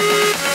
Yeah.